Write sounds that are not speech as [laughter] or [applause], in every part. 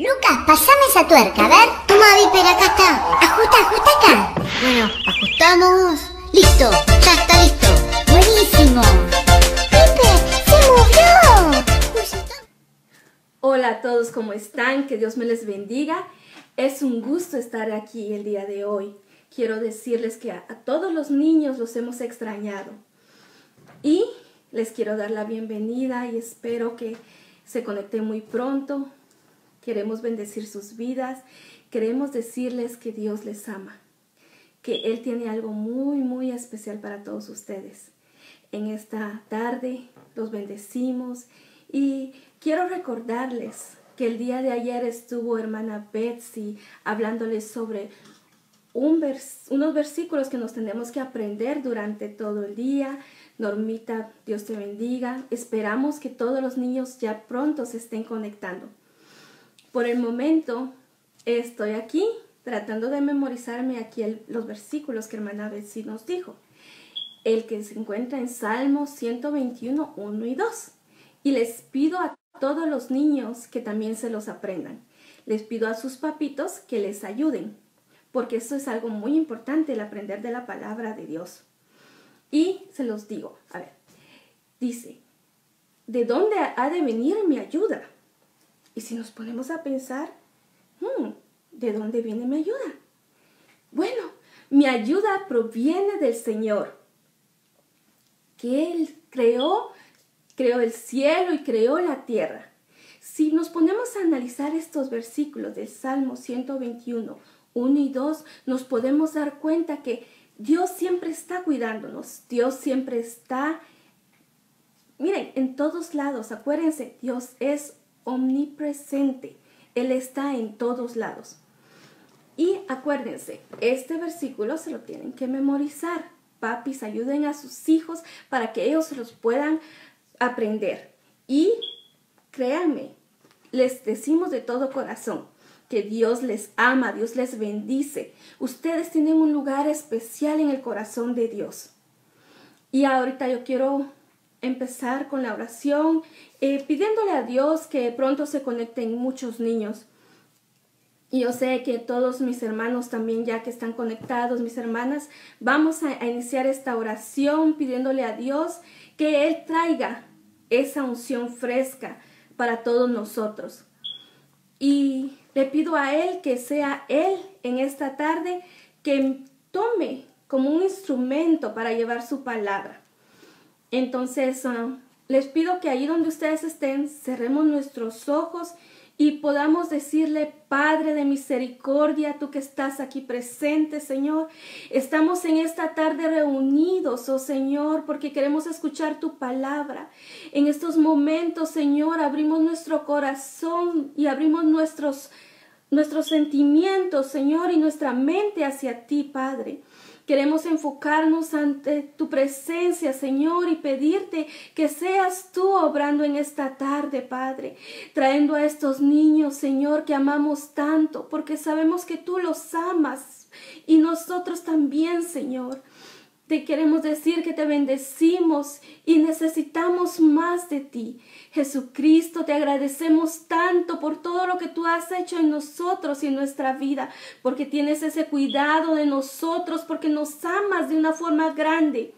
Lucas, pasame esa tuerca, a ver. Toma, Viper, acá está. Ajusta, ajusta acá. Bueno, ajustamos. Listo, ya está listo. Buenísimo. Viper, se movió. Hola a todos, ¿cómo están? Que Dios me les bendiga. Es un gusto estar aquí el día de hoy. Quiero decirles que a, a todos los niños los hemos extrañado. Y les quiero dar la bienvenida y espero que se conecten muy pronto. Queremos bendecir sus vidas. Queremos decirles que Dios les ama, que Él tiene algo muy, muy especial para todos ustedes. En esta tarde los bendecimos y quiero recordarles que el día de ayer estuvo hermana Betsy hablándoles sobre unos versículos que nos tenemos que aprender durante todo el día. Normita, Dios te bendiga. Esperamos que todos los niños ya pronto se estén conectando. Por el momento estoy aquí tratando de memorizarme aquí los versículos que hermana Betsy nos dijo. El que se encuentra en Salmos 121, 1 y 2. Y les pido a todos los niños que también se los aprendan. Les pido a sus papitos que les ayuden, porque esto es algo muy importante, el aprender de la palabra de Dios. Y se los digo, a ver, dice, ¿de dónde ha de venir mi ayuda? Y si nos ponemos a pensar, hmm, ¿de dónde viene mi ayuda? Bueno, mi ayuda proviene del Señor, que Él creó, creó el cielo y creó la tierra. Si nos ponemos a analizar estos versículos del Salmo 121, 1 y 2, nos podemos dar cuenta que Dios siempre está cuidándonos, Dios siempre está, miren, en todos lados, acuérdense, Dios es omnipresente, Él está en todos lados. Y acuérdense, este versículo se lo tienen que memorizar. Papis, ayuden a sus hijos para que ellos los puedan aprender. Y créanme, les decimos de todo corazón que Dios les ama, Dios les bendice. Ustedes tienen un lugar especial en el corazón de Dios. Y ahorita yo quiero empezar con la oración, eh, pidiéndole a Dios que pronto se conecten muchos niños. Y yo sé que todos mis hermanos también ya que están conectados, mis hermanas, vamos a, a iniciar esta oración pidiéndole a Dios que Él traiga esa unción fresca para todos nosotros. Y le pido a Él que sea Él en esta tarde que tome como un instrumento para llevar su palabra. Entonces, les pido que ahí donde ustedes estén, cerremos nuestros ojos y podamos decirle, Padre de misericordia, tú que estás aquí presente, Señor, estamos en esta tarde reunidos, oh Señor, porque queremos escuchar tu palabra. En estos momentos, Señor, abrimos nuestro corazón y abrimos nuestros, nuestros sentimientos, Señor, y nuestra mente hacia ti, Padre. Queremos enfocarnos ante tu presencia, Señor, y pedirte que seas tú obrando en esta tarde, Padre, trayendo a estos niños, Señor, que amamos tanto, porque sabemos que tú los amas y nosotros también, Señor. Te queremos decir que te bendecimos y necesitamos más de ti. Jesucristo, te agradecemos tanto por todo lo que tú has hecho en nosotros y en nuestra vida, porque tienes ese cuidado de nosotros, porque nos amas de una forma grande.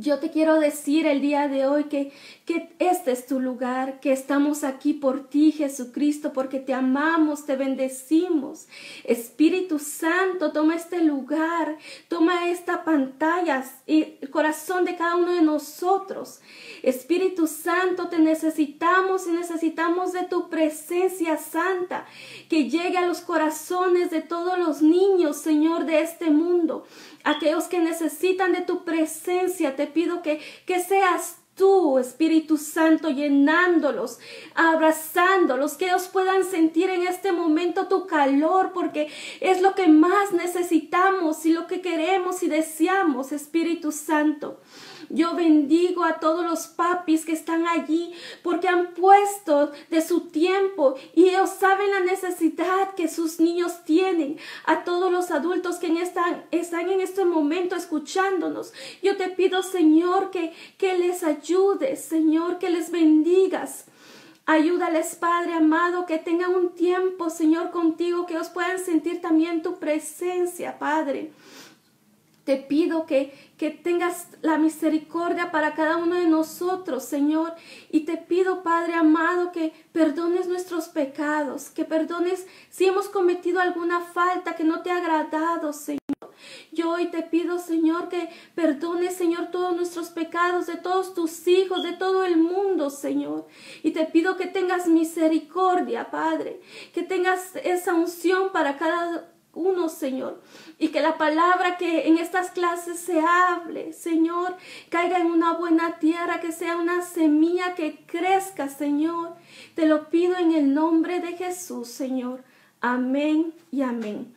Yo te quiero decir el día de hoy que, que este es tu lugar, que estamos aquí por ti, Jesucristo, porque te amamos, te bendecimos. Espíritu Santo, toma este lugar, toma esta pantalla y el corazón de cada uno de nosotros. Espíritu Santo, te necesitamos y necesitamos de tu presencia santa, que llegue a los corazones de todos los niños, Señor, de este mundo aquellos que necesitan de tu presencia, te pido que, que seas tú, Espíritu Santo, llenándolos, abrazándolos, que ellos puedan sentir en este momento tu calor, porque es lo que más necesitamos y lo que queremos y deseamos, Espíritu Santo. Yo bendigo a todos los papis que están allí porque han puesto de su tiempo y ellos saben la necesidad que sus niños tienen. A todos los adultos que están, están en este momento escuchándonos. Yo te pido, Señor, que, que les ayudes, Señor, que les bendigas Ayúdales, Padre amado, que tengan un tiempo, Señor, contigo, que ellos puedan sentir también tu presencia, Padre. Te pido que, que tengas la misericordia para cada uno de nosotros, Señor. Y te pido, Padre amado, que perdones nuestros pecados, que perdones si hemos cometido alguna falta que no te ha agradado, Señor. Yo hoy te pido, Señor, que perdones, Señor, todos nuestros pecados, de todos tus hijos, de todo el mundo, Señor. Y te pido que tengas misericordia, Padre, que tengas esa unción para cada uno, Señor. Y que la palabra que en estas clases se hable, Señor, caiga en una buena tierra, que sea una semilla que crezca, Señor. Te lo pido en el nombre de Jesús, Señor. Amén y amén.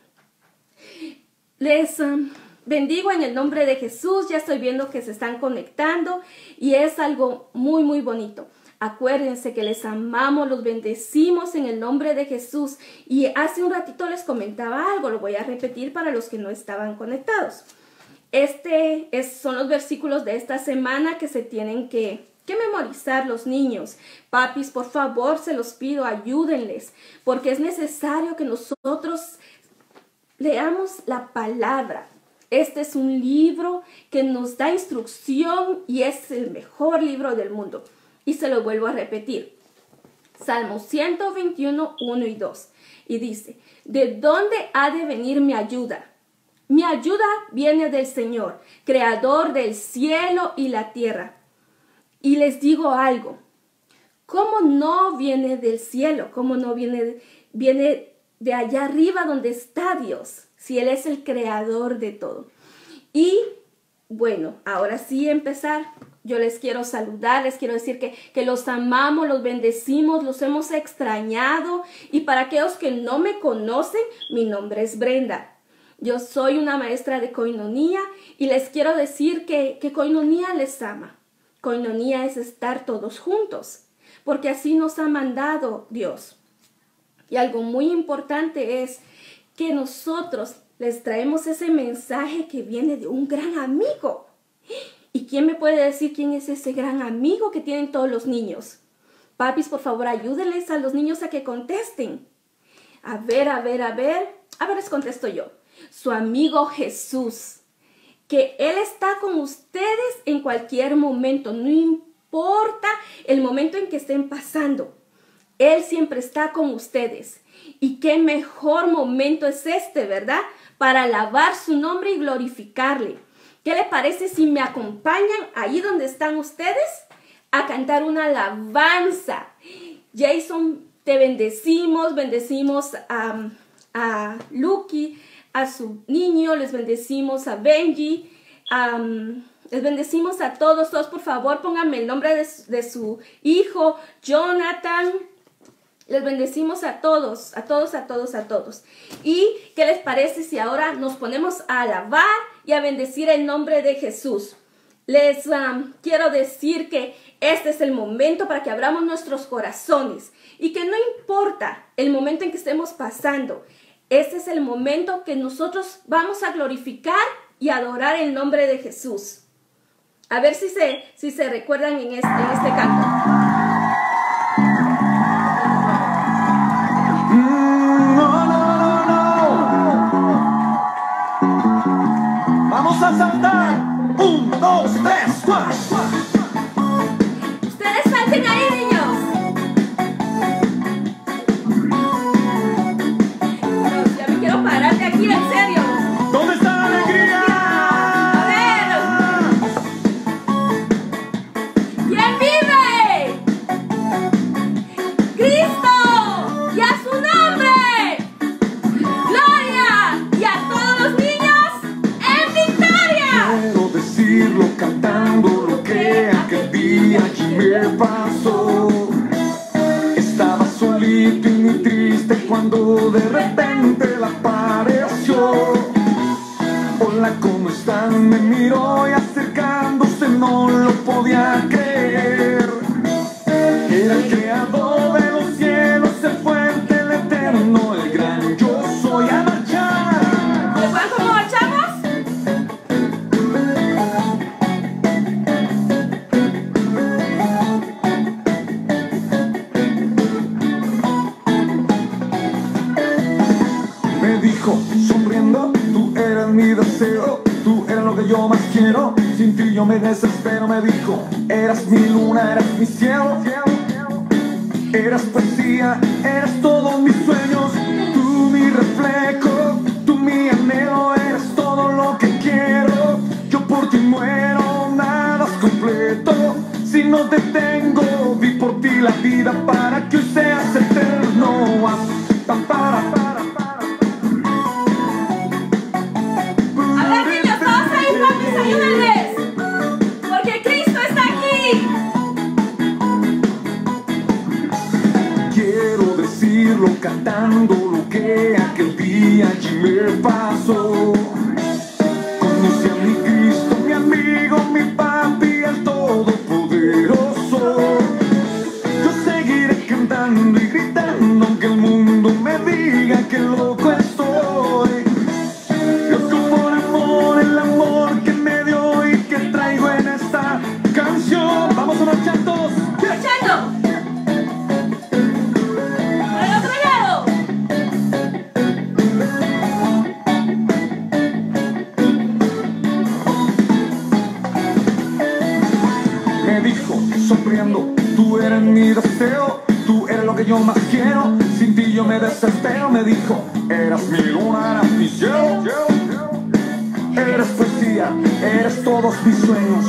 Les um, bendigo en el nombre de Jesús. Ya estoy viendo que se están conectando y es algo muy, muy bonito. Acuérdense que les amamos, los bendecimos en el nombre de Jesús. Y hace un ratito les comentaba algo, lo voy a repetir para los que no estaban conectados. Este son los versículos de esta semana que se tienen que, que memorizar los niños. Papis, por favor, se los pido, ayúdenles, porque es necesario que nosotros leamos la palabra. Este es un libro que nos da instrucción y es el mejor libro del mundo. Y se lo vuelvo a repetir. Salmo 121, 1 y 2. Y dice, ¿de dónde ha de venir mi ayuda? Mi ayuda viene del Señor, creador del cielo y la tierra. Y les digo algo, ¿cómo no viene del cielo? ¿Cómo no viene, viene de allá arriba donde está Dios? Si Él es el creador de todo. Y bueno, ahora sí empezar yo les quiero saludar, les quiero decir que, que, los amamos, los bendecimos, los hemos extrañado. Y para aquellos que no me conocen, mi nombre es Brenda. Yo soy una maestra de coinonía y les quiero decir que, que coinonía les ama. Coinonía es estar todos juntos, porque así nos ha mandado Dios. Y algo muy importante es que nosotros les traemos ese mensaje que viene de un gran amigo. ¿Y quién me puede decir quién es ese gran amigo que tienen todos los niños? Papis, por favor, ayúdenles a los niños a que contesten. A ver, a ver, a ver. A ver, les contesto yo. Su amigo Jesús. Que Él está con ustedes en cualquier momento. No importa el momento en que estén pasando. Él siempre está con ustedes. Y qué mejor momento es este, ¿verdad? Para alabar su nombre y glorificarle. ¿Qué le parece si me acompañan ahí donde están ustedes a cantar una alabanza? Jason, te bendecimos, bendecimos a, a Lucky, a su niño, les bendecimos a Benji, les bendecimos a todos, todos por favor pónganme el nombre de, de su hijo, Jonathan, les bendecimos a todos, a todos, a todos, a todos. ¿Y qué les parece si ahora nos ponemos a alabar y a bendecir el nombre de Jesús? Les quiero decir que este es el momento para que abramos nuestros corazones y que no importa el momento en que estemos pasando, este es el momento que nosotros vamos a glorificar y adorar el nombre de Jesús. A ver si se, si se recuerdan en este, en este canto. Vamos a Me miró y yo me desespero, me dijo, eras mi luna, eras mi cielo, eras poesía, eras todos mis sueños, tú mi reflejo, tú mi anhelo, eres todo lo que quiero, yo por ti muero, nada es completo, si no te tengo, vi por ti la vida para que yo más quiero. Sin ti yo me desespero, me dijo. Eras mi luna, eras mi cielo. Eres poesía, eres todos mis sueños.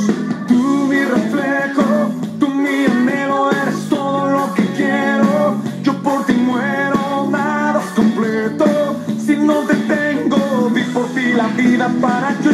Tú mi reflejo, tú mi anhelo Eres todo lo que quiero. Yo por ti muero, nada es completo. Si no te tengo, di por ti la vida para que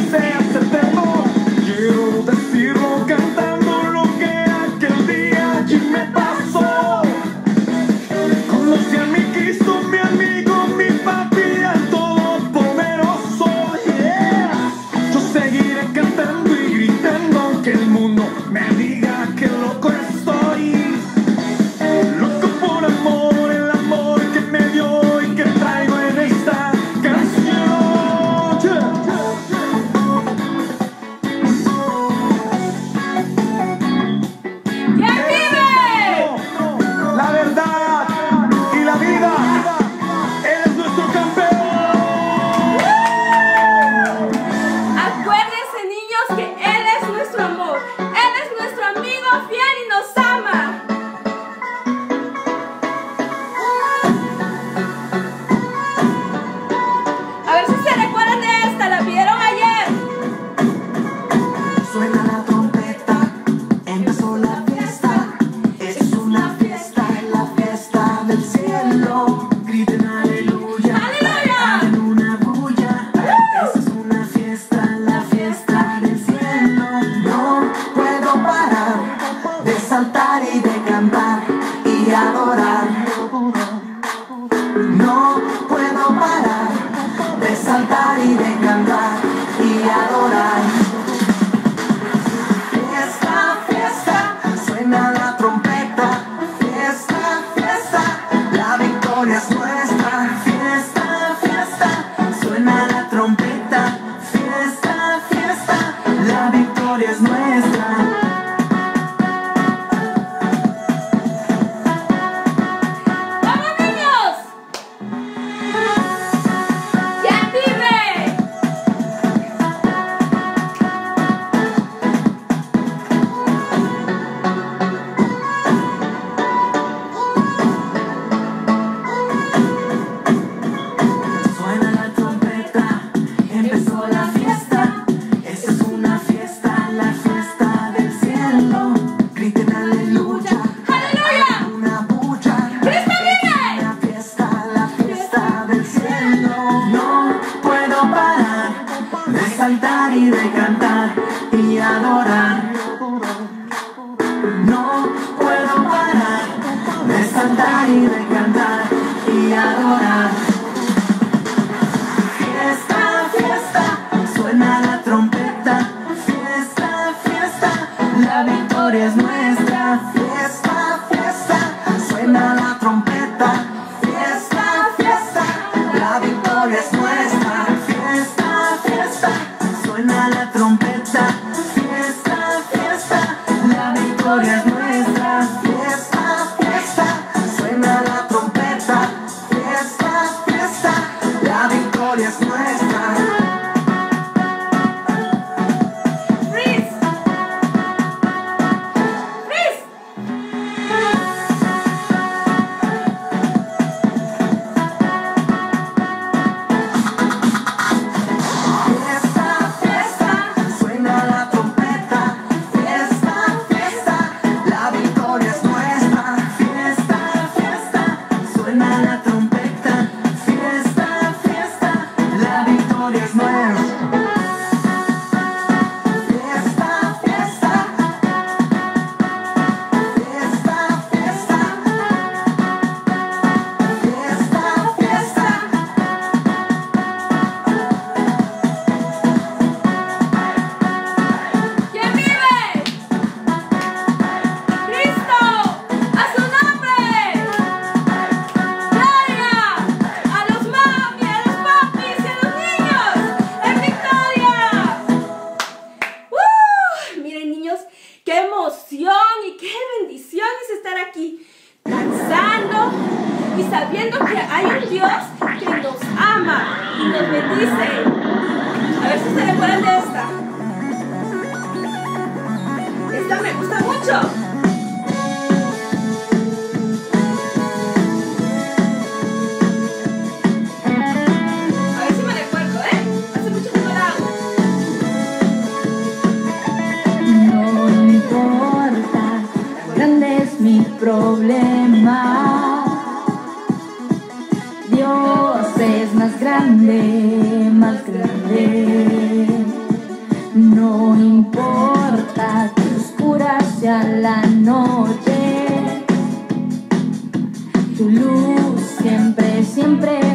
siempre.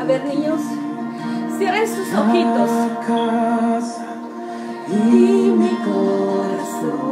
A ver, niños, cierren sus ojitos. Casa y mi corazón.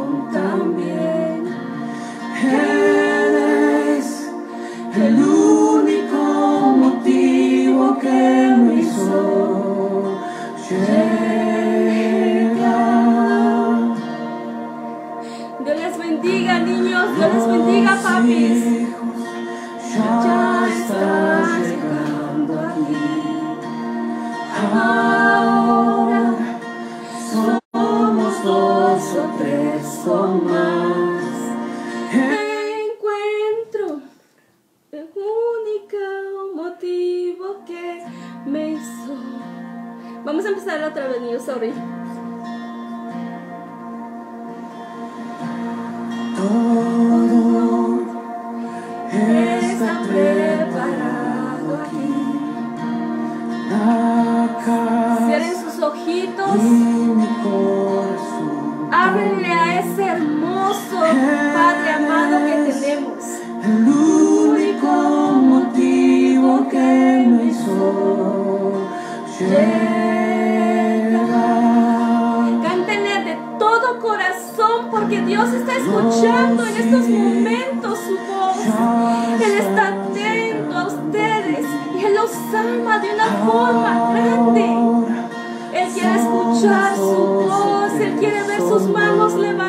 que Dios está escuchando en estos momentos su voz. Él está atento a ustedes y Él los ama de una forma grande. Él quiere escuchar su voz, Él quiere ver sus manos levantadas.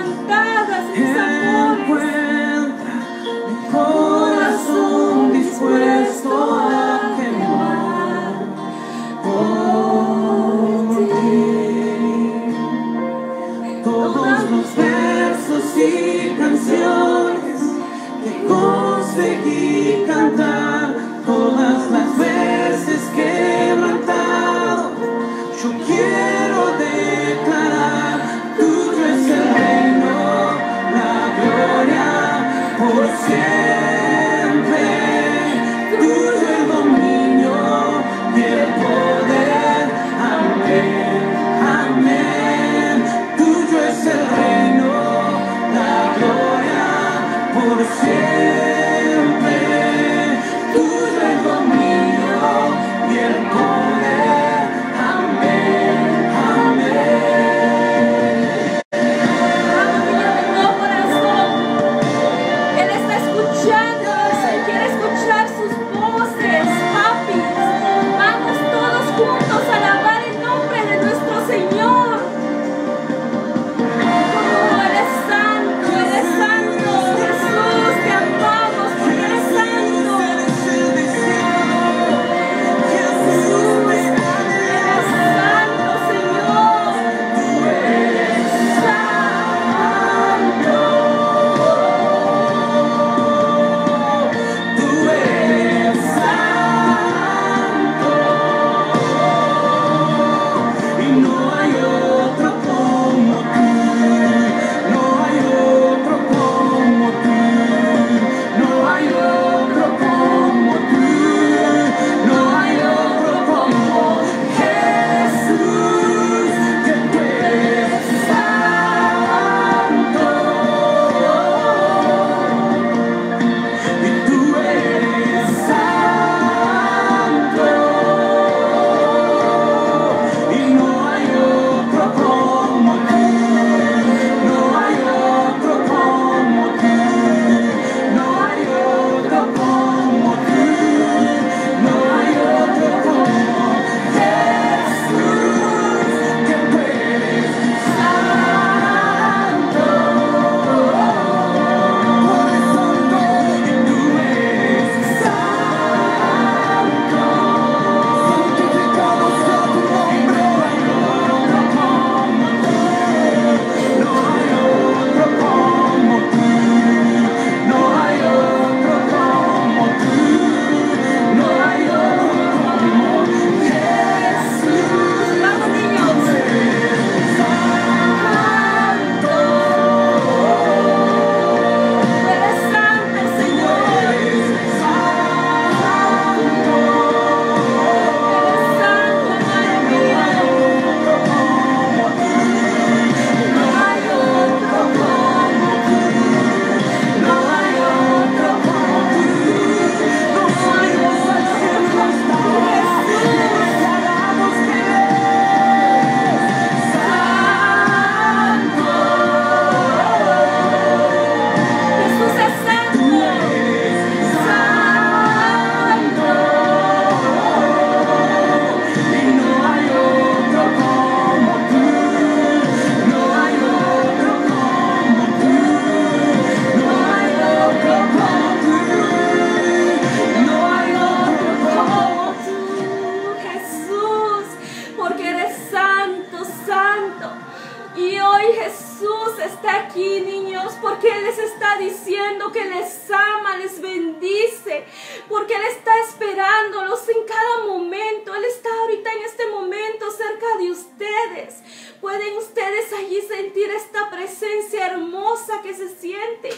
Porque Él les está diciendo que les ama, les bendice, porque Él está esperándolos en cada momento. Él está ahorita en este momento cerca de ustedes. Pueden ustedes allí sentir esta presencia hermosa que se siente.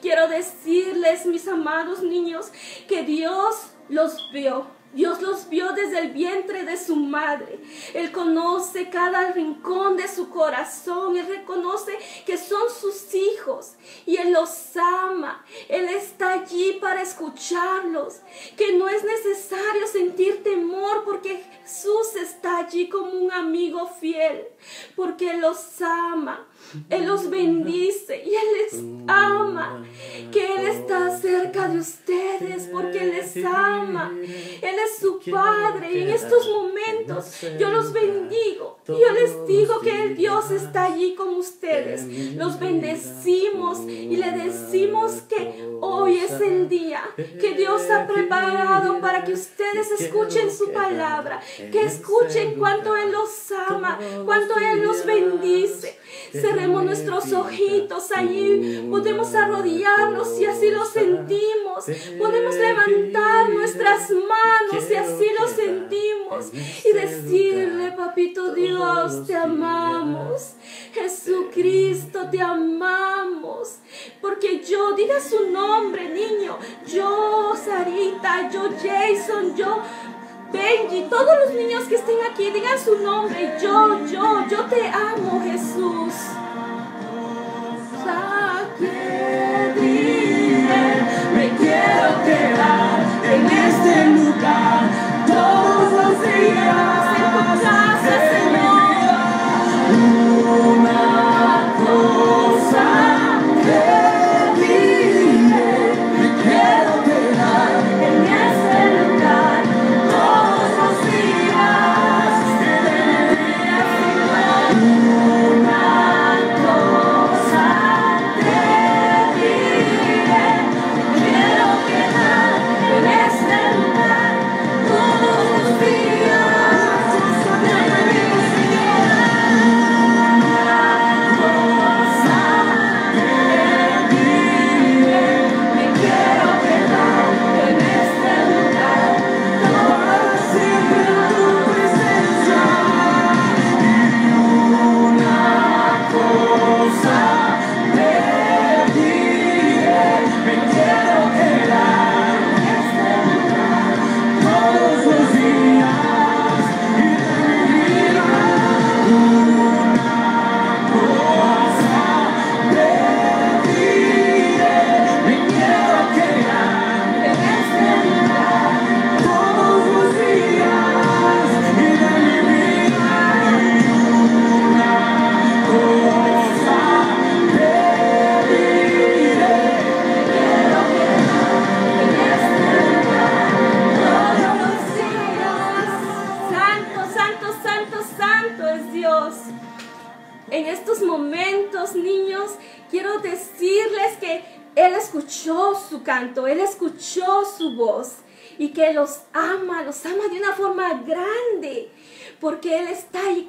Quiero decirles, mis amados niños, que Dios los vio. Dios los vio desde el vientre de su madre. Él conoce cada rincón de su corazón. Él reconoce que son sus hijos y Él los ama. Él está allí para escucharlos. Que no es necesario sentir temor porque Jesús está allí como un amigo fiel. Porque Él los ama. Él los bendice y Él les ama. Que Él está cerca de ustedes porque Él les ama. Él es su Padre y en estos momentos yo los bendigo. Y yo les digo que el Dios está allí con ustedes. Los bendecimos y le decimos que hoy es el día que Dios ha preparado para que ustedes escuchen su palabra, que escuchen cuánto Él los ama, cuánto Él los bendice. Cerremos nuestros ojitos allí, podemos arrodillarnos si así lo sentimos, podemos levantar nuestras manos si así lo sentimos y decirle, papito Dios, te amamos, Jesucristo, te amamos, porque yo, diga su nombre, niño, yo, Sarita, yo, Jason, yo, Benji, todos los niños que estén aquí, digan su nombre. Yo, yo, yo te amo, Jesús. Me quiero quedar en este lugar todos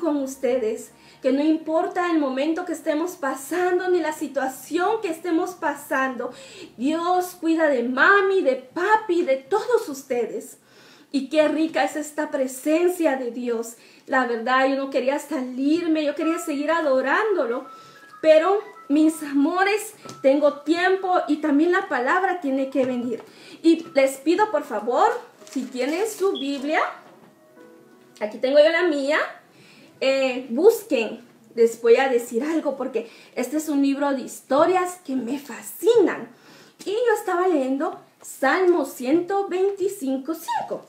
con ustedes. Que no importa el momento que estemos pasando ni la situación que estemos pasando, Dios cuida de mami, de papi, de todos ustedes. Y qué rica es esta presencia de Dios. La verdad, yo no quería salirme, yo quería seguir adorándolo. Pero, mis amores, tengo tiempo y también la palabra tiene que venir. Y les pido, por favor, si tienen su Biblia, aquí tengo yo la mía, eh, busquen. Les voy a decir algo porque este es un libro de historias que me fascinan. Y yo estaba leyendo Salmo 125.5.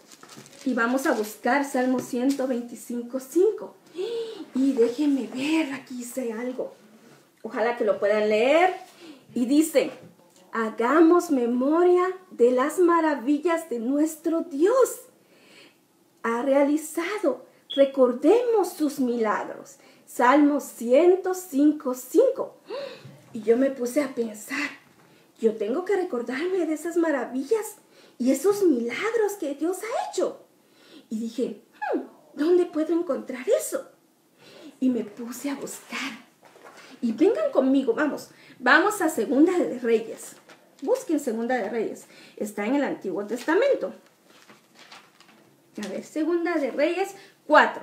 Y vamos a buscar Salmo 125.5. Y déjenme ver, aquí hice algo. Ojalá que lo puedan leer. Y dice, hagamos memoria de las maravillas de nuestro Dios. Ha realizado. Recordemos sus milagros. Salmo 105.5. Y yo me puse a pensar, yo tengo que recordarme de esas maravillas y esos milagros que Dios ha hecho. Y dije, "Hmm, ¿dónde puedo encontrar eso? Y me puse a buscar. Y vengan conmigo, vamos. Vamos a Segunda de Reyes. Busquen Segunda de Reyes. Está en el Antiguo Testamento. A ver, Segunda de Reyes 4.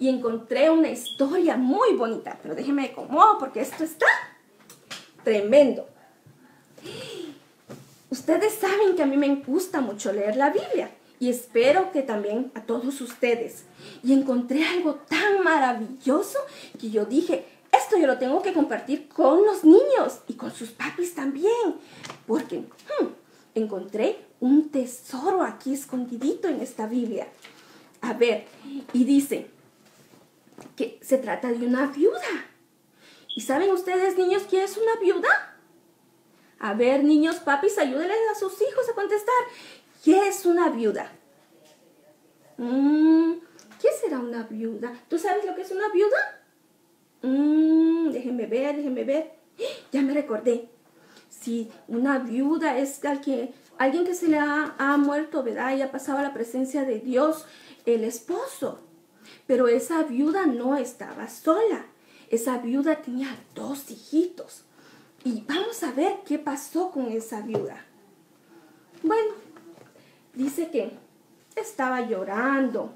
Y encontré una historia muy bonita, pero déjenme acomodo porque esto está tremendo. Ustedes saben que a mí me gusta mucho leer la Biblia y espero que también a todos ustedes. Y encontré algo tan maravilloso que yo dije, esto yo lo tengo que compartir con los niños y con sus papis también, porque hmm, encontré un tesoro aquí escondidito en esta Biblia. A ver, y dice que se trata de una viuda. ¿Y saben ustedes, niños, quién es una viuda? A ver, niños, papis, ayúdenles a sus hijos a contestar. ¿Qué es una viuda? Mm, ¿Qué será una viuda? ¿Tú sabes lo que es una viuda? Mm, déjenme ver, déjenme ver. [gasps] Ya me recordé. Si una viuda es alguien, alguien que se le ha, ha muerto, ¿verdad? Y ha pasado a la presencia de Dios, el esposo. Pero esa viuda no estaba sola. Esa viuda tenía dos hijitos. Y vamos a ver qué pasó con esa viuda. Bueno, dice que estaba llorando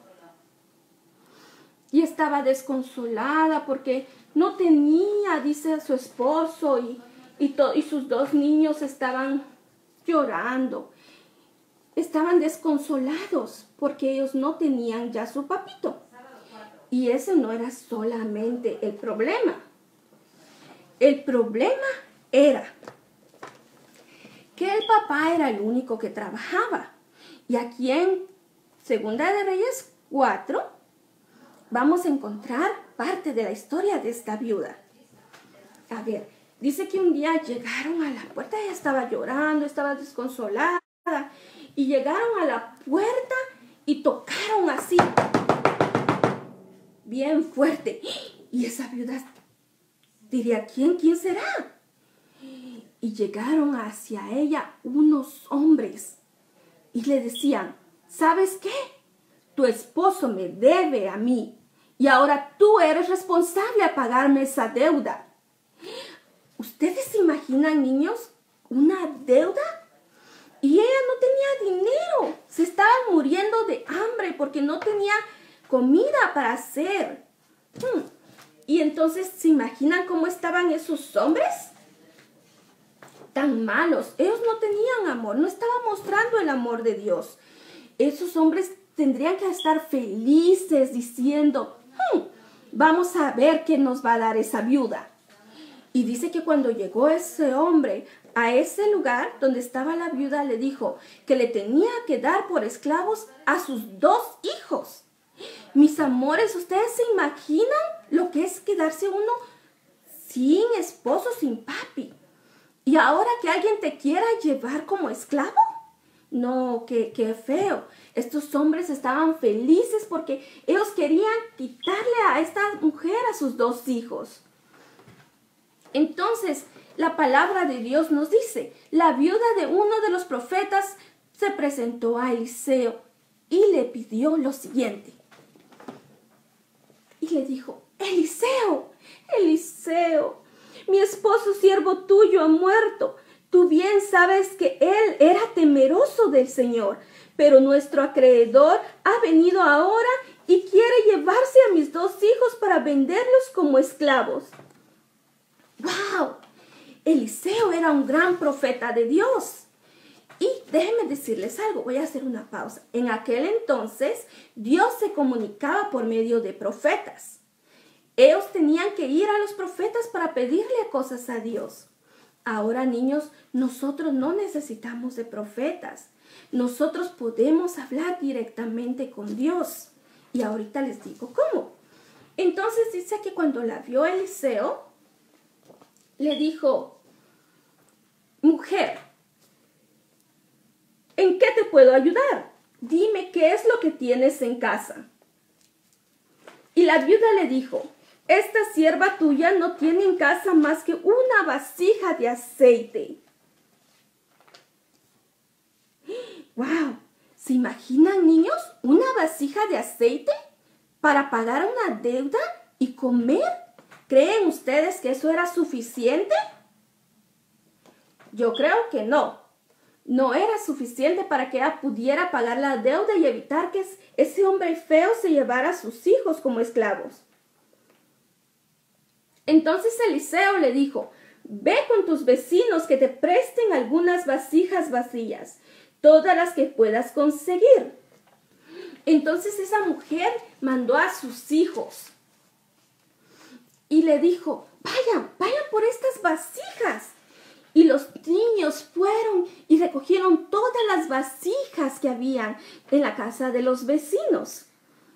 y estaba desconsolada porque no tenía, dice su esposo, y, y, sus dos niños estaban llorando. Estaban desconsolados porque ellos no tenían ya su papito. Y ese no era solamente el problema. El problema era que el papá era el único que trabajaba. Y aquí en Segunda de Reyes 4 vamos a encontrar parte de la historia de esta viuda. A ver, dice que un día llegaron a la puerta, ella estaba llorando, estaba desconsolada, y llegaron a la puerta y tocaron así, bien fuerte. Y esa viuda diría, ¿quién, quién será? Y llegaron hacia ella unos hombres y le decían, ¿sabes qué? Tu esposo me debe a mí y ahora tú eres responsable a pagarme esa deuda. ¿Ustedes se imaginan, niños, una deuda? Y ella no tenía dinero, se estaba muriendo de hambre porque no tenía comida para hacer. Hmm. Y entonces, ¿se imaginan cómo estaban esos hombres? Tan malos. Ellos no tenían amor, no estaban mostrando el amor de Dios. Esos hombres tendrían que estar felices diciendo, hmm, vamos a ver qué nos va a dar esa viuda. Y dice que cuando llegó ese hombre a ese lugar donde estaba la viuda, le dijo que le tenía que dar por esclavos a sus dos hijos. Mis amores, ¿ustedes se imaginan lo que es quedarse uno sin esposo, sin papi? Y ahora que alguien te quiera llevar como esclavo. No, qué, qué feo. Estos hombres estaban felices porque ellos querían quitarle a esta mujer a sus dos hijos. Entonces, la palabra de Dios nos dice, la viuda de uno de los profetas se presentó a Eliseo y le pidió lo siguiente. Y le dijo, Eliseo, Eliseo, mi esposo siervo tuyo ha muerto. Tú bien sabes que él era temeroso del Señor, pero nuestro acreedor ha venido ahora y quiere llevarse a mis dos hijos para venderlos como esclavos. ¡Wow! Eliseo era un gran profeta de Dios. Y déjenme decirles algo, voy a hacer una pausa. En aquel entonces, Dios se comunicaba por medio de profetas. Ellos tenían que ir a los profetas para pedirle cosas a Dios. Ahora, niños, nosotros no necesitamos de profetas. Nosotros podemos hablar directamente con Dios. Y ahorita les digo cómo. Entonces dice que cuando la vio Eliseo, le dijo, mujer, ¿en qué te puedo ayudar? Dime qué es lo que tienes en casa. Y la viuda le dijo, esta sierva tuya no tiene en casa más que una vasija de aceite. ¡Wow! ¿Se imaginan, niños, una vasija de aceite para pagar una deuda y comer? ¿Creen ustedes que eso era suficiente? Yo creo que no. No era suficiente para que ella pudiera pagar la deuda y evitar que ese hombre feo se llevara a sus hijos como esclavos. Entonces Eliseo le dijo, ve con tus vecinos que te presten algunas vasijas vacías, todas las que puedas conseguir. Entonces esa mujer mandó a sus hijos y le dijo, vayan, vayan por estas vasijas. Y los niños fueron y recogieron todas las vasijas que habían en la casa de los vecinos.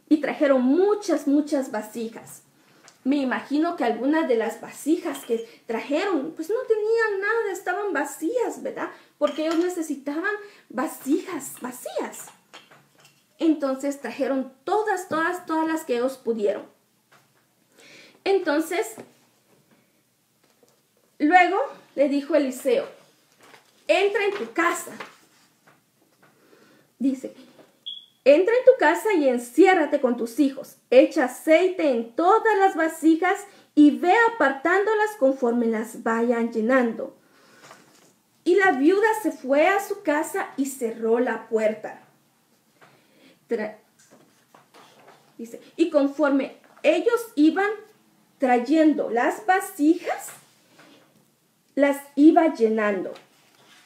Y trajeron muchas, muchas vasijas. Me imagino que algunas de las vasijas que trajeron, pues no tenían nada, estaban vacías, ¿verdad? Porque ellos necesitaban vasijas vacías. Entonces trajeron todas, todas, todas las que ellos pudieron. Entonces, luego le dijo Eliseo, entra en tu casa. Dice, entra en tu casa y enciérrate con tus hijos. Echa aceite en todas las vasijas y ve apartándolas conforme las vayan llenando. Y la viuda se fue a su casa y cerró la puerta. dice, y conforme ellos iban trayendo las vasijas, las iba llenando.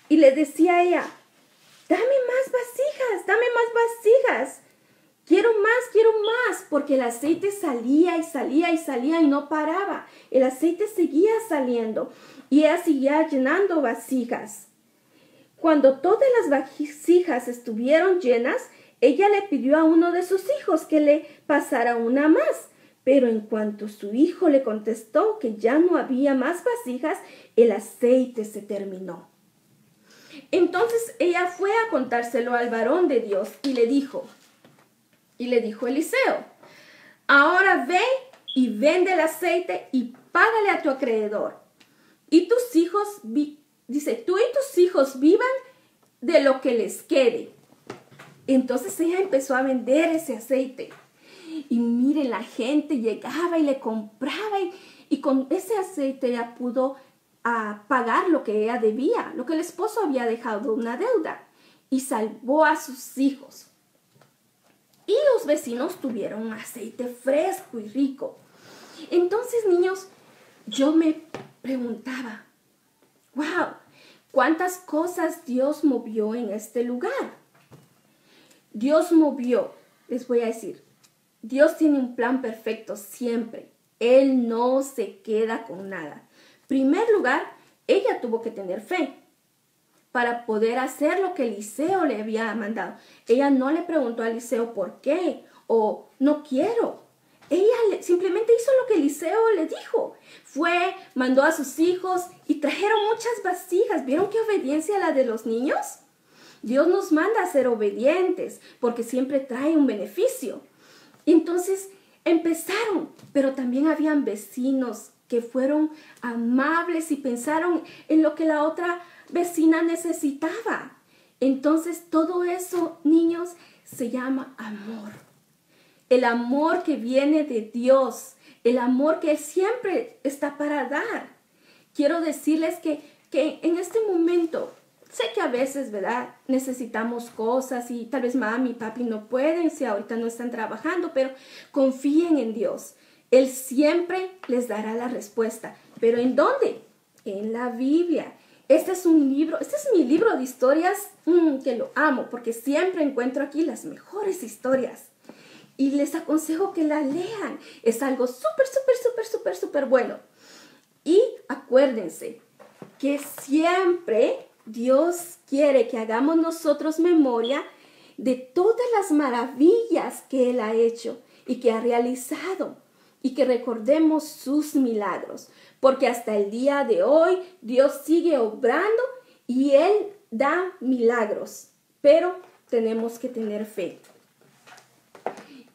Y le decía a ella, dame más vasijas, dame más vasijas. Quiero más, quiero más, porque el aceite salía y salía y salía y no paraba. El aceite seguía saliendo y ella seguía llenando vasijas. Cuando todas las vasijas estuvieron llenas, ella le pidió a uno de sus hijos que le pasara una más. Pero en cuanto su hijo le contestó que ya no había más vasijas, el aceite se terminó. Entonces ella fue a contárselo al varón de Dios y le dijo, y le dijo Eliseo, ahora ve y vende el aceite y págale a tu acreedor. Y tus hijos, dice, tú y tus hijos vivan de lo que les quede. Entonces ella empezó a vender ese aceite. Y mire, la gente llegaba y le compraba y, con ese aceite ella pudo ah, pagar lo que ella debía, lo que el esposo había dejado una deuda y salvó a sus hijos. Y los vecinos tuvieron aceite fresco y rico. Entonces, niños, yo me preguntaba, wow, ¿cuántas cosas Dios movió en este lugar? Dios movió, les voy a decir, Dios tiene un plan perfecto siempre. Él no se queda con nada. Primer lugar, ella tuvo que tener fe para poder hacer lo que Eliseo le había mandado. Ella no le preguntó a Eliseo por qué o no quiero. Ella simplemente hizo lo que Eliseo le dijo. Fue, mandó a sus hijos y trajeron muchas vasijas. ¿Vieron qué obediencia la de los niños? Dios nos manda a ser obedientes porque siempre trae un beneficio. Entonces empezaron, pero también habían vecinos que fueron amables y pensaron en lo que la otra vecina necesitaba. Entonces todo eso, niños, se llama amor. El amor que viene de Dios, el amor que siempre está para dar. Quiero decirles que, que en este momento sé que a veces, ¿verdad? Necesitamos cosas y tal vez mami y papi no pueden si ahorita no están trabajando, pero confíen en Dios. Él siempre les dará la respuesta. ¿Pero en dónde? En la Biblia. Este es un libro, este es mi libro de historias mm, que lo amo porque siempre encuentro aquí las mejores historias. Y les aconsejo que la lean. Es algo súper, súper, súper, súper, súper bueno. Y acuérdense que siempre Dios quiere que hagamos nosotros memoria de todas las maravillas que Él ha hecho y que ha realizado y que recordemos sus milagros, porque hasta el día de hoy Dios sigue obrando y Él da milagros, pero tenemos que tener fe.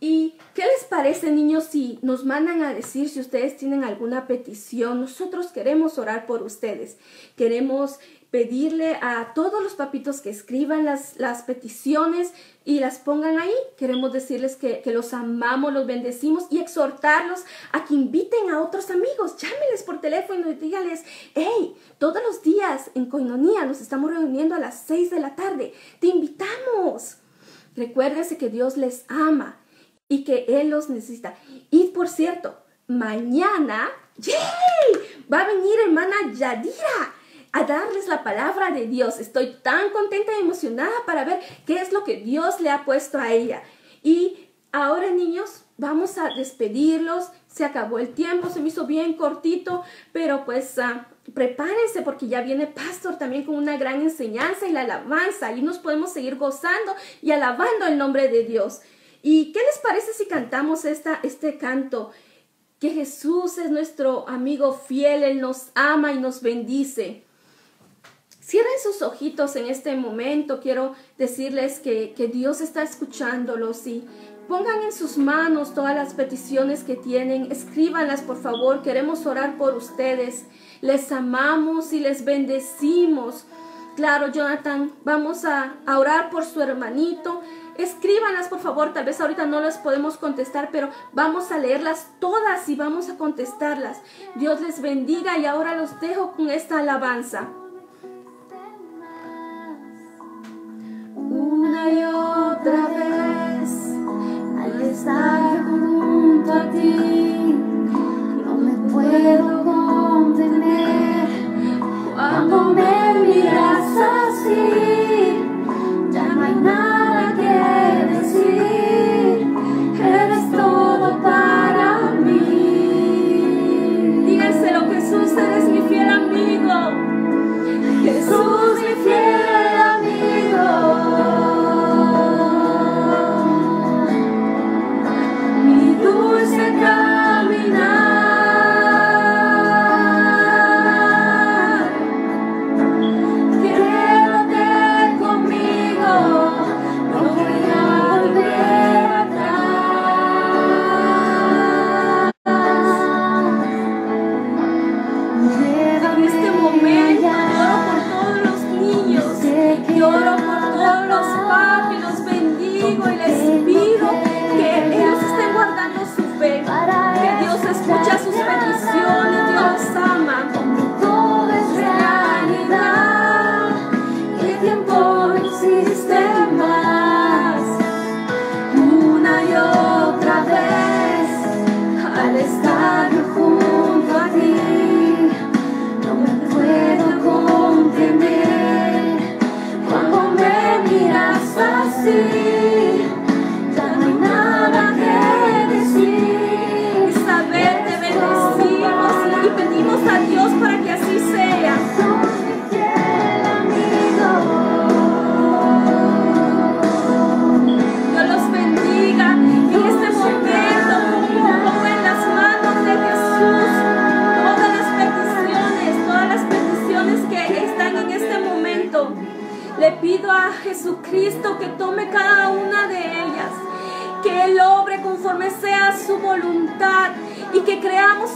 ¿Y qué les parece, niños, si nos mandan a decir si ustedes tienen alguna petición? Nosotros queremos orar por ustedes. Queremos pedirle a todos los papitos que escriban las, las peticiones y las pongan ahí. Queremos decirles que, que, los amamos, los bendecimos y exhortarlos a que inviten a otros amigos. Llámenles por teléfono y díganles, hey, todos los días en Coinonía nos estamos reuniendo a las 6 de la tarde. Te invitamos. Recuérdense que Dios les ama y que Él los necesita. Y por cierto, mañana. Va a venir hermana Yadira a darles la palabra de Dios. Estoy tan contenta y emocionada para ver qué es lo que Dios le ha puesto a ella. Y ahora, niños, vamos a despedirlos. Se acabó el tiempo, se me hizo bien cortito, pero pues uh, prepárense porque ya viene Pastor también con una gran enseñanza y la alabanza. Y nos podemos seguir gozando y alabando el nombre de Dios. ¿Y qué les parece si cantamos esta, este canto? Que Jesús es nuestro amigo fiel, Él nos ama y nos bendice. Cierren sus ojitos en este momento. Quiero decirles que, que, Dios está escuchándolos y pongan en sus manos todas las peticiones que tienen. Escríbanlas, por favor. Queremos orar por ustedes. Les amamos y les bendecimos. Claro, Jonathan, vamos a, a orar por su hermanito. Escríbanlas, por favor. Tal vez ahorita no las podemos contestar, pero vamos a leerlas todas y vamos a contestarlas. Dios les bendiga y ahora los dejo con esta alabanza. Una y otra vez. Al estar junto a ti no me puedo contener. Cuando me miras así ya no hay nada que decir. Eres todo para mí. Díganselo Jesús eres mi fiel amigo. Jesús mi fiel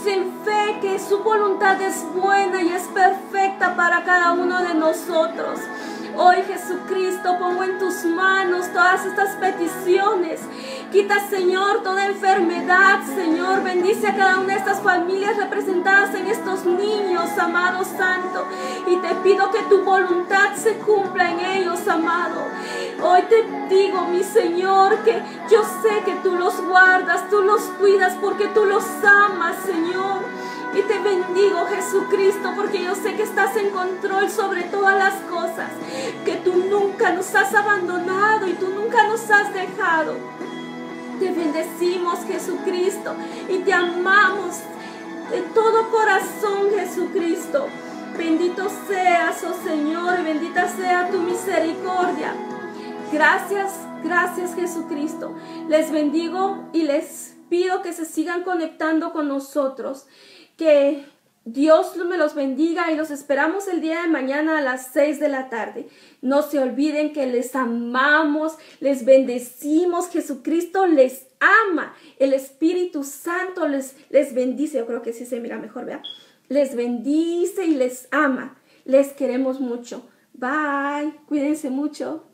en fe que su voluntad es buena y es perfecta para cada uno de nosotros. Hoy Jesucristo pongo en tus manos todas estas peticiones. Quita Señor toda enfermedad, Señor. Bendice a cada una de estas familias representadas en estos niños, amado Santo. Y te pido que tu voluntad se cumpla en ellos, amado. Hoy te digo, mi Señor, que yo sé que tú los guardas, tú los cuidas porque tú los amas, Señor. Y te bendigo, Jesucristo, porque yo sé que estás en control sobre todas las cosas, que tú nunca nos has abandonado y tú nunca nos has dejado. Te bendecimos, Jesucristo, y te amamos de todo corazón, Jesucristo. Bendito seas, oh Señor, y bendita sea tu misericordia. Gracias, gracias, Jesucristo. Les bendigo y les pido que se sigan conectando con nosotros que Dios me los bendiga y los esperamos el día de mañana a las 6 de la tarde. No se olviden que les amamos, les bendecimos, Jesucristo les ama, el Espíritu Santo les, les bendice, yo creo que sí se mira mejor, vea. Les bendice y les ama, les queremos mucho. Bye, cuídense mucho.